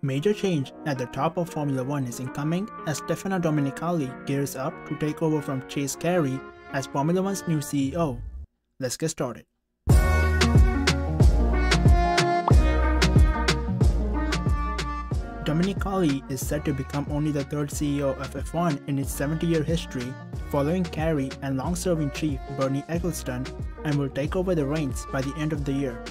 Major change at the top of Formula One is incoming as Stefano Domenicali gears up to take over from Chase Carey as Formula One's new CEO. Let's get started. Domenicali is set to become only the third CEO of F1 in its 70-year history, following Carey and long-serving chief Bernie Ecclestone, and will take over the reins by the end of the year.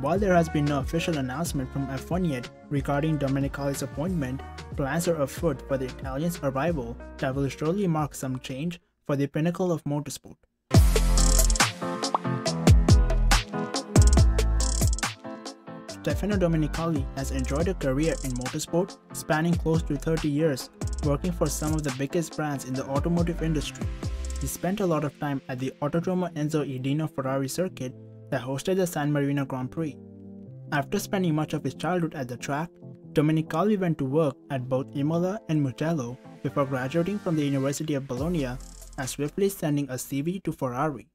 While there has been no official announcement from F1 yet regarding Domenicali's appointment, plans are afoot for the Italian's arrival that will surely mark some change for the pinnacle of motorsport. Stefano Domenicali has enjoyed a career in motorsport spanning close to 30 years, working for some of the biggest brands in the automotive industry. He spent a lot of time at the Autodromo Enzo Edino Ferrari circuit that hosted the San Marino Grand Prix. After spending much of his childhood at the track, Domenicali went to work at both Imola and Mugello before graduating from the University of Bologna and swiftly sending a CV to Ferrari.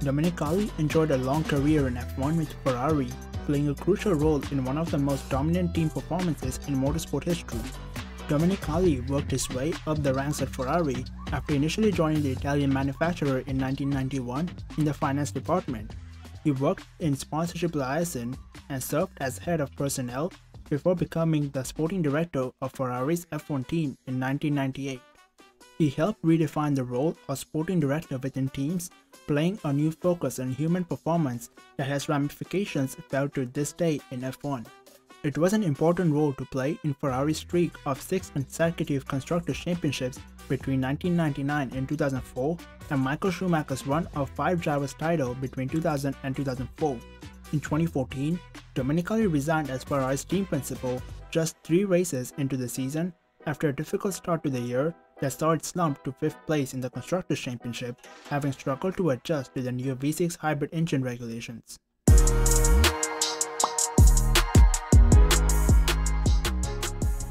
Domenicali enjoyed a long career in F1 with Ferrari, playing a crucial role in one of the most dominant team performances in motorsport history. Domenicali worked his way up the ranks at Ferrari after initially joining the Italian manufacturer in 1991 in the finance department. He worked in sponsorship liaison and served as head of personnel before becoming the sporting director of Ferrari's F1 team in 1998. He helped redefine the role of sporting director within teams, playing a new focus on human performance that has ramifications felt to this day in F1. It was an important role to play in Ferrari's streak of six consecutive Constructors' Championships between 1999 and 2004 and Michael Schumacher's run of five drivers title between 2000 and 2004. In 2014, Domenicali resigned as Ferrari's team principal just three races into the season after a difficult start to the year that saw it slump to 5th place in the Constructors' Championship, having struggled to adjust to the new V6 hybrid engine regulations.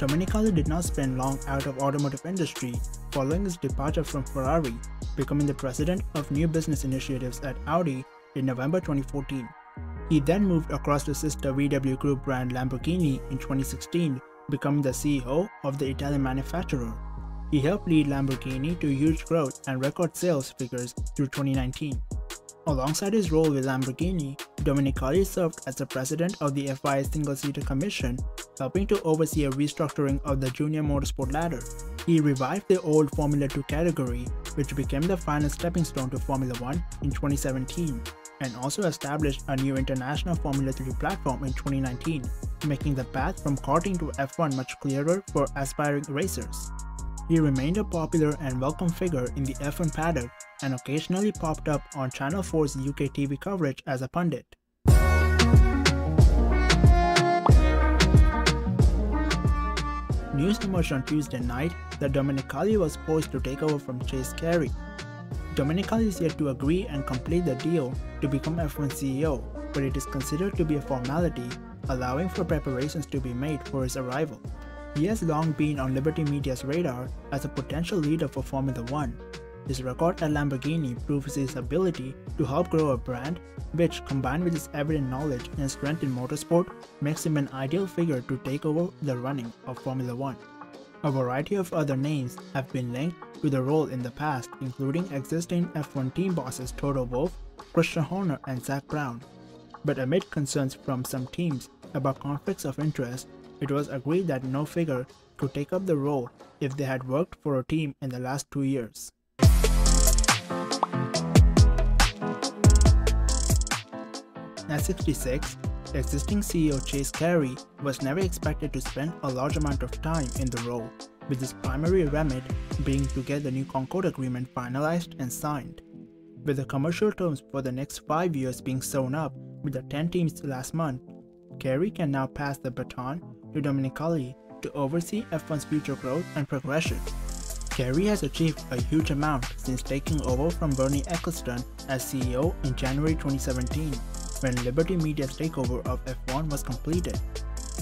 Domenicali did not spend long out of automotive industry following his departure from Ferrari, becoming the president of new business initiatives at Audi in November 2014. He then moved across the sister VW Group brand Lamborghini in 2016, becoming the CEO of the Italian manufacturer. He helped lead Lamborghini to huge growth and record sales figures through 2019. Alongside his role with Lamborghini, Domenicali served as the president of the FIA Single-Seater Commission, helping to oversee a restructuring of the junior motorsport ladder. He revived the old Formula 2 category, which became the final stepping stone to Formula 1 in 2017, and also established a new international Formula 3 platform in 2019, making the path from karting to F1 much clearer for aspiring racers. He remained a popular and welcome figure in the F1 paddock and occasionally popped up on Channel 4's UK TV coverage as a pundit. News emerged on Tuesday night that Domenicali was poised to take over from Chase Carey. Domenicali is yet to agree and complete the deal to become F1 CEO, but it is considered to be a formality, allowing for preparations to be made for his arrival. He has long been on Liberty Media's radar as a potential leader for Formula One. His record at Lamborghini proves his ability to help grow a brand, which, combined with his evident knowledge and strength in motorsport, makes him an ideal figure to take over the running of Formula One. A variety of other names have been linked to the role in the past, including existing F1 team bosses Toto Wolff, Christian Horner, and Zak Brown. But amid concerns from some teams about conflicts of interest, it was agreed that no figure could take up the role if they had worked for a team in the last two years. At 66, existing CEO Chase Carey was never expected to spend a large amount of time in the role, with his primary remit being to get the new Concorde Agreement finalized and signed. With the commercial terms for the next five years being sewn up with the 10 teams last month, Carey can now pass the baton to Domenicali to oversee F1's future growth and progression. Carey has achieved a huge amount since taking over from Bernie Ecclestone as CEO in January 2017 when Liberty Media's takeover of F1 was completed.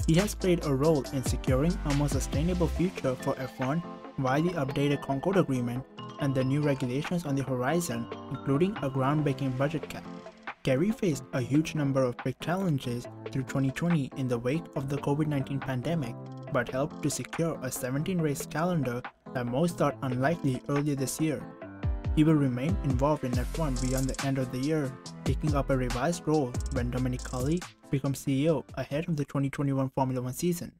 He has played a role in securing a more sustainable future for F1 via the updated Concorde Agreement and the new regulations on the horizon, including a groundbreaking budget cap. Carey faced a huge number of big challenges through 2020 in the wake of the COVID-19 pandemic, but helped to secure a 17-race calendar that most thought unlikely earlier this year. He will remain involved in F1 beyond the end of the year, taking up a revised role when Dominic Domenicali becomes CEO ahead of the 2021 Formula One season.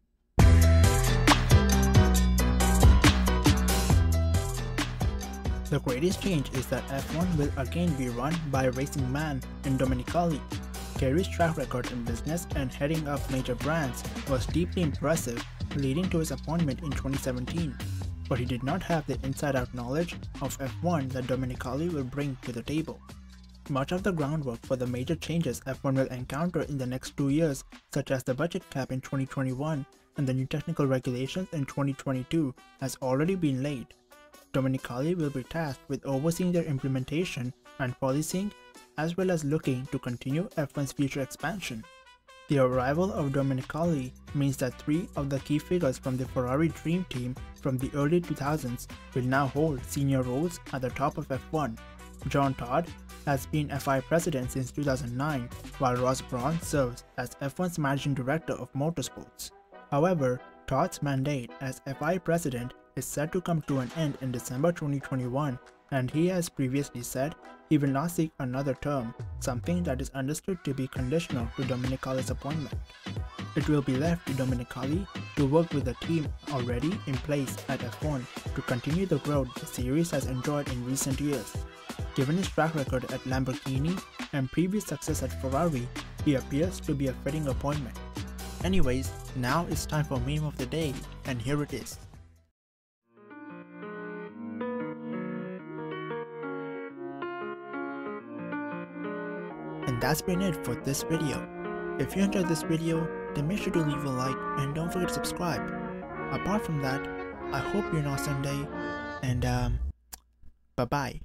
The greatest change is that F1 will again be run by a racing man in Domenicali. Carey's track record in business and heading up major brands was deeply impressive, leading to his appointment in 2017 but he did not have the inside-out knowledge of F1 that Domenicali will bring to the table. Much of the groundwork for the major changes F1 will encounter in the next two years, such as the budget cap in 2021 and the new technical regulations in 2022, has already been laid. Domenicali will be tasked with overseeing their implementation and policing, as well as looking to continue F1's future expansion. The arrival of Domenicali means that three of the key figures from the Ferrari Dream Team from the early 2000s will now hold senior roles at the top of F1. Jean Todt has been FI president since 2009, while Ross Brawn serves as F1's managing director of motorsports. However, Todt's mandate as FI president is set to come to an end in December 2021 and he has previously said he will not seek another term, something that is understood to be conditional to Domenicali's appointment. It will be left to Domenicali to work with the team already in place at F1 to continue the growth the series has enjoyed in recent years. Given his track record at Lamborghini and previous success at Ferrari, he appears to be a fitting appointment. Anyways, now it's time for meme of the day, and here it is. And that's been it for this video. If you enjoyed this video, then make sure to leave a like and don't forget to subscribe. Apart from that, I hope you're an awesome day and um, bye bye.